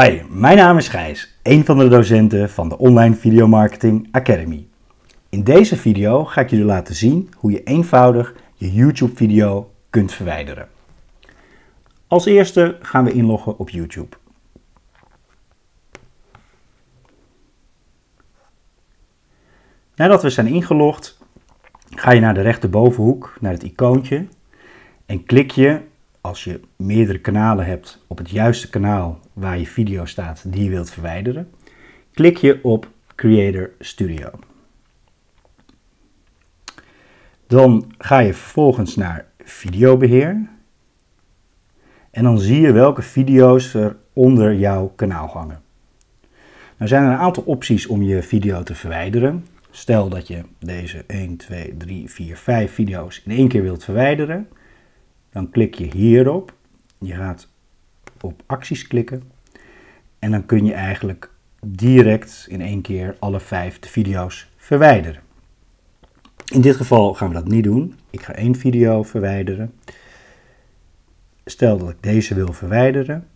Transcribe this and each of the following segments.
Hi, mijn naam is Gijs, een van de docenten van de Online Video Marketing Academy. In deze video ga ik jullie laten zien hoe je eenvoudig je YouTube video kunt verwijderen. Als eerste gaan we inloggen op YouTube. Nadat we zijn ingelogd, ga je naar de rechterbovenhoek, naar het icoontje en klik je als je meerdere kanalen hebt op het juiste kanaal waar je video staat die je wilt verwijderen, klik je op Creator Studio. Dan ga je vervolgens naar videobeheer. En dan zie je welke video's er onder jouw kanaal hangen. Nou zijn er een aantal opties om je video te verwijderen. Stel dat je deze 1, 2, 3, 4, 5 video's in één keer wilt verwijderen. Dan klik je hierop. Je gaat op acties klikken. En dan kun je eigenlijk direct in één keer alle vijf de video's verwijderen. In dit geval gaan we dat niet doen. Ik ga één video verwijderen. Stel dat ik deze wil verwijderen.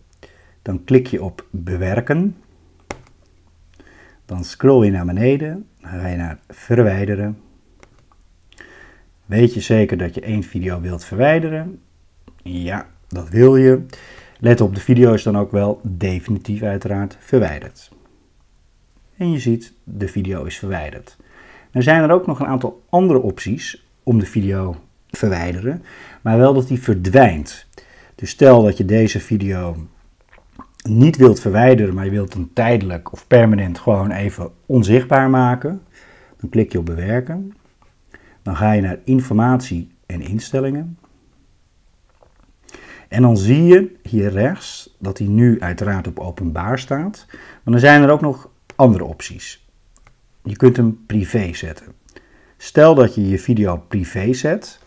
Dan klik je op bewerken. Dan scroll je naar beneden. Dan ga je naar verwijderen. Weet je zeker dat je één video wilt verwijderen? Ja, dat wil je. Let op, de video is dan ook wel definitief uiteraard verwijderd. En je ziet, de video is verwijderd. Er zijn er ook nog een aantal andere opties om de video te verwijderen, maar wel dat die verdwijnt. Dus stel dat je deze video niet wilt verwijderen, maar je wilt hem tijdelijk of permanent gewoon even onzichtbaar maken. Dan klik je op bewerken. Dan ga je naar informatie en instellingen. En dan zie je hier rechts dat hij nu uiteraard op openbaar staat. Maar dan zijn er ook nog andere opties. Je kunt hem privé zetten. Stel dat je je video privé zet,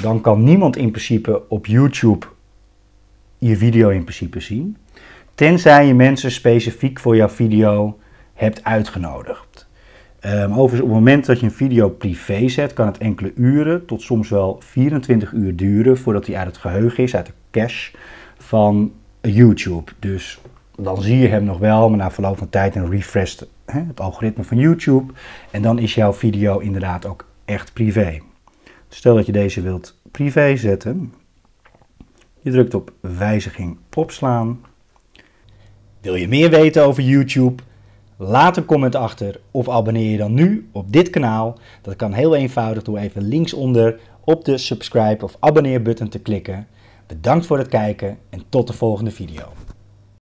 dan kan niemand in principe op YouTube je video in principe zien. Tenzij je mensen specifiek voor jouw video hebt uitgenodigd. Um, overigens, op het moment dat je een video privé zet, kan het enkele uren tot soms wel 24 uur duren voordat hij uit het geheugen is, uit de cache van YouTube. Dus dan zie je hem nog wel, maar na verloop van tijd en refresh het algoritme van YouTube. En dan is jouw video inderdaad ook echt privé. Stel dat je deze wilt privé zetten. Je drukt op wijziging opslaan. Wil je meer weten over YouTube? Laat een comment achter of abonneer je dan nu op dit kanaal. Dat kan heel eenvoudig door even linksonder op de subscribe of abonneer button te klikken. Bedankt voor het kijken en tot de volgende video.